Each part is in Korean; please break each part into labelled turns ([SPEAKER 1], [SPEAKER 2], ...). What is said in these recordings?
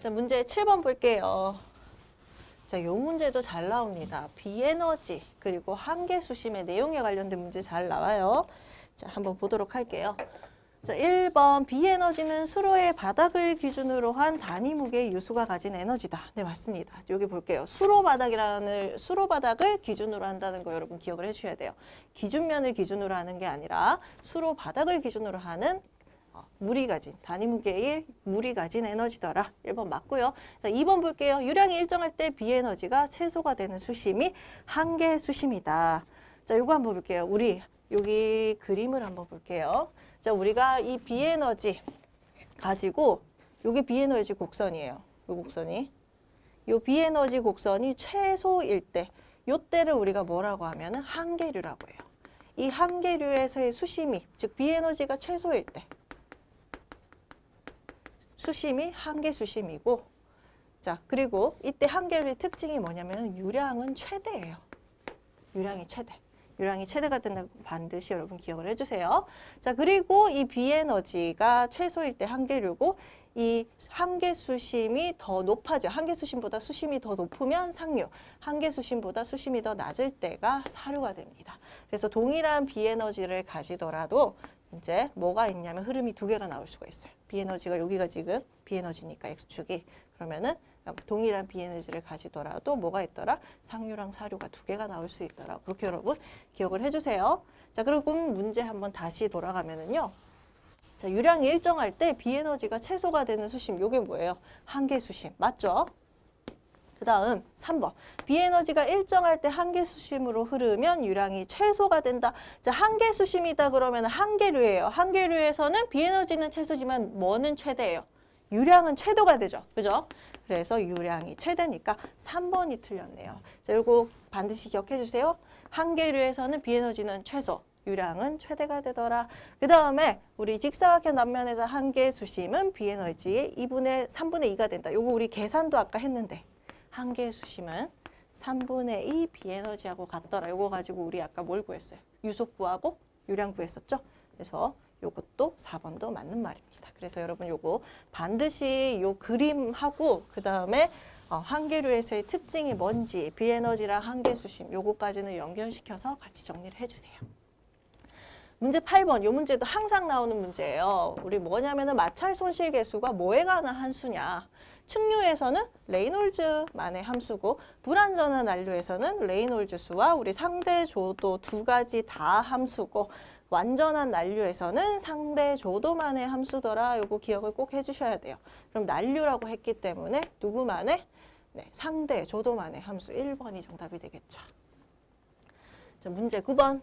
[SPEAKER 1] 자, 문제 7번 볼게요. 자, 요 문제도 잘 나옵니다. 비에너지 그리고 한계 수심의 내용에 관련된 문제 잘 나와요. 자, 한번 보도록 할게요. 자, 1번 비에너지는 수로의 바닥을 기준으로 한 단위 무게의 유수가 가진 에너지다. 네, 맞습니다. 여기 볼게요. 수로 바닥이라는 수로 바닥을 기준으로 한다는 거 여러분 기억을 해 주셔야 돼요. 기준면을 기준으로 하는 게 아니라 수로 바닥을 기준으로 하는 어, 물이 가진 단위 무게의 물이 가진 에너지더라. 1번 맞고요. 자, 2번 볼게요. 유량이 일정할 때 비에너지가 최소가 되는 수심이 한계 수심이다. 자, 요거 한번 볼게요. 우리 여기 그림을 한번 볼게요. 자, 우리가 이 비에너지 가지고 요게 비에너지 곡선이에요. 요 곡선이. 요 비에너지 곡선이 최소일 때, 요 때를 우리가 뭐라고 하면은 한계류라고 해요. 이 한계류에서의 수심이, 즉 비에너지가 최소일 때, 수심이 한계 수심이고, 자, 그리고 이때 한계류의 특징이 뭐냐면 유량은 최대예요. 유량이 최대. 유량이 최대가 된다고 반드시 여러분 기억을 해주세요. 자, 그리고 이 비에너지가 최소일 때 한계류고 이 한계 수심이 더 높아져. 한계 수심보다 수심이 더 높으면 상류, 한계 수심보다 수심이 더 낮을 때가 사류가 됩니다. 그래서 동일한 비에너지를 가지더라도 이제 뭐가 있냐면 흐름이 두 개가 나올 수가 있어요. 비에너지가 여기가 지금 비에너지니까 X축이 그러면은 동일한 비에너지를 가지더라도 뭐가 있더라? 상류랑 사류가 두 개가 나올 수 있더라. 그렇게 여러분 기억을 해주세요. 자, 그리고 문제 한번 다시 돌아가면은요. 자, 유량이 일정할 때 비에너지가 최소가 되는 수심, 요게 뭐예요? 한계 수심, 맞죠? 그 다음 3번. 비에너지가 일정할 때 한계 수심으로 흐르면 유량이 최소가 된다. 자, 한계 수심이다 그러면 한계류예요. 한계류에서는 비에너지는 최소지만 뭐는 최대예요? 유량은 최도가 되죠. 그죠? 그래서 유량이 최대니까 3번이 틀렸네요. 자, 이거 반드시 기억해 주세요. 한계류에서는 비에너지는 최소, 유량은 최대가 되더라. 그 다음에 우리 직사각형 단면에서 한계 수심은 비에너지의 2분의 3분의 2가 된다. 요거 우리 계산도 아까 했는데 한계 수심은 3분의 2 비에너지하고 같더라. 요거 가지고 우리 아까 뭘 구했어요? 유속 구하고 유량 구했었죠? 그래서 요것도 4번도 맞는 말입니다. 그래서 여러분 요거 반드시 요 그림하고 그 다음에 어, 한계류에서의 특징이 뭔지 비에너지랑 한계 수심 요거까지는 연결시켜서 같이 정리를 해주세요. 문제 8번 요 문제도 항상 나오는 문제예요. 우리 뭐냐면은 마찰 손실 계수가 뭐에 관한 한수냐. 측류에서는 레이놀즈만의 함수고 불완전한 난류에서는 레이놀즈 수와 우리 상대 조도 두 가지 다 함수고 완전한 난류에서는 상대 조도만의 함수더라. 요거 기억을 꼭 해주셔야 돼요. 그럼 난류라고 했기 때문에 누구만의? 네, 상대 조도만의 함수 1번이 정답이 되겠죠. 자, 문제 9번.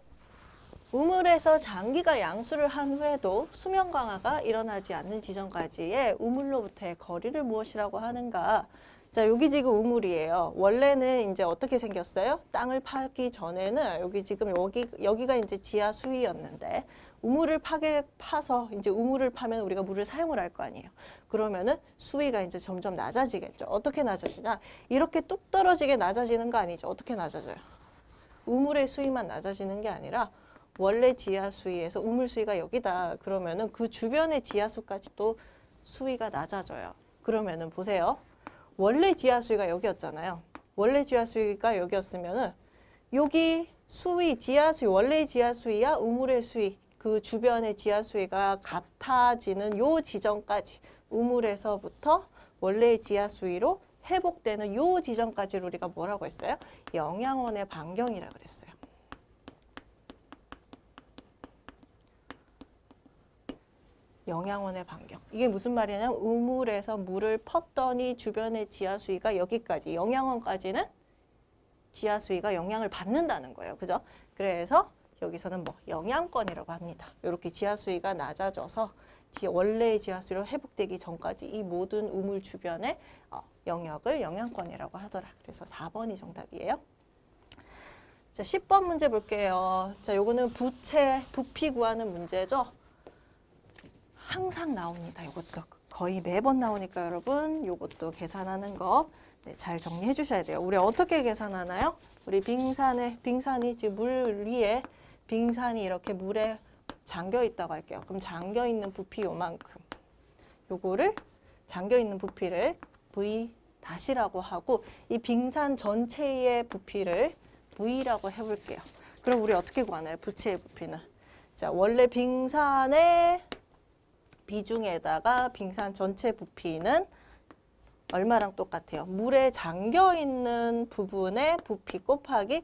[SPEAKER 1] 우물에서 장기가 양수를 한 후에도 수면 강화가 일어나지 않는 지점까지의 우물로부터의 거리를 무엇이라고 하는가? 자, 여기 지금 우물이에요. 원래는 이제 어떻게 생겼어요? 땅을 파기 전에는 여기 지금 여기 여기가 이제 지하 수위였는데 우물을 파게 파서 이제 우물을 파면 우리가 물을 사용을 할 거 아니에요. 그러면은 수위가 이제 점점 낮아지겠죠. 어떻게 낮아지냐? 이렇게 뚝 떨어지게 낮아지는 거 아니죠. 어떻게 낮아져요? 우물의 수위만 낮아지는 게 아니라 원래 지하 수위에서 우물 수위가 여기다 그러면은 그 주변의 지하 수까지 도 수위가 낮아져요. 그러면은 보세요. 원래 지하 수위가 여기였잖아요. 원래 지하 수위가 여기였으면은 여기 수위 지하 수위 원래 지하 수위야 우물의 수위 그 주변의 지하 수위가 같아지는 요 지점까지 우물에서부터 원래 지하 수위로 회복되는 요 지점까지를 우리가 뭐라고 했어요? 영양원의 반경이라 그랬어요. 영양원의 반경. 이게 무슨 말이냐면 우물에서 물을 펐더니 주변의 지하 수위가 여기까지 영양원까지는 지하 수위가 영향을 받는다는 거예요. 그죠? 그래서 여기서는 뭐 영양권이라고 합니다. 이렇게 지하 수위가 낮아져서 지, 원래의 지하 수위로 회복되기 전까지 이 모든 우물 주변의 어, 영역을 영양권이라고 하더라. 그래서 4번이 정답이에요. 자, 10번 문제 볼게요. 자, 요거는 부채, 부피 구하는 문제죠. 항상 나옵니다. 이것도 거의 매번 나오니까 여러분 이것도 계산하는 거잘 정리해 주셔야 돼요. 우리 어떻게 계산하나요? 우리 빙산에 빙산이 지금 물 위에 빙산이 이렇게 물에 잠겨 있다고 할게요. 그럼 잠겨 있는 부피 요만큼. 요거를 잠겨 있는 부피를 V 다시라고 하고 이 빙산 전체의 부피를 V라고 해볼게요. 그럼 우리 어떻게 구하나요? 부채의 부피는. 자, 원래 빙산의 비중에다가 빙산 전체 부피는 얼마랑 똑같아요? 물에 잠겨 있는 부분의 부피 곱하기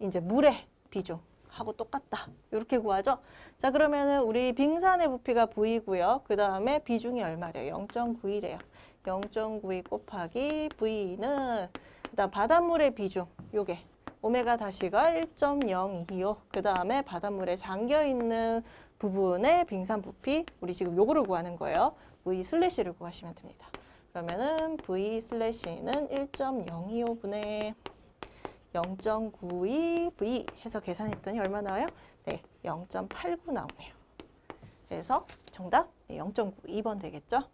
[SPEAKER 1] 이제 물의 비중 하고 똑같다. 이렇게 구하죠. 자, 그러면은 우리 빙산의 부피가 V고요. 그 다음에 비중이 얼마래요? 0.91이래요. 0.92 곱하기 V는 그다음 바닷물의 비중 요게 오메가 다시가 1.025. 그 다음에 바닷물에 잠겨 있는 부분의 빙산 부피 우리 지금 요거를 구하는 거예요. V slash를 구하시면 됩니다. 그러면은 V slash는 1.025분의 0.92V 해서 계산했더니 얼마 나와요? 네, 0.89 나오네요. 그래서 정답 네, 0.9 2번 되겠죠?